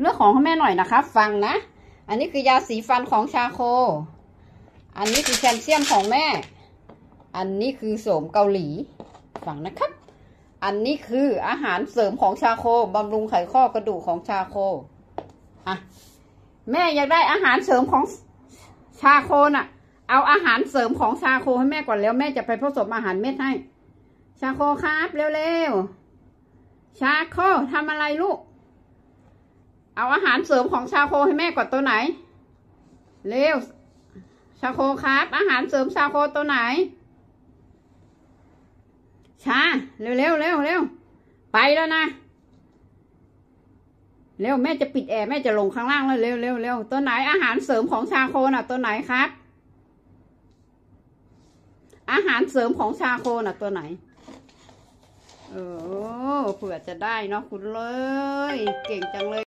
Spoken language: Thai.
เลือกของให้แม่หน่อยนะครับฟังนะ อันนี้คือยาสีฟันของชาโค อันนี้คือแคลเซียมของแม่ อันนี้คือโสมเกาหลี ฟังนะครับ อันนี้คืออาหารเสริมของชาโคบำรุงไขข้อกระดูกของชาโคอะแม่อยากได้อาหารเสริมของชาโคน่ะ เอาอาหารเสริมของชาโคให้แม่ก่อนแล้วแม่จะไปผสมอาหารเม็ดให้ ชาโคครับเร็วๆ ชาโคทำอะไรลูก เอาอาหารเสริมของชาโคให้แม่ก่อนตัวไหน เร็ว ชาโคครับ อาหารเสริมชาโคตัวไหน ชา เร็วเร็วเร็วเร็วไปแล้วนะ เร็วแม่จะปิดแอร์แม่จะลงข้างล่างแล้วเร็วเร็วเร็วตัวไหนอาหารเสริมของชาโคน่ะ ตัวไหนครับ อาหารเสริมของชาโคน่ะ ตัวไหนเออเผื่อจะได้เนาะคุณเลย เก่งจังเลย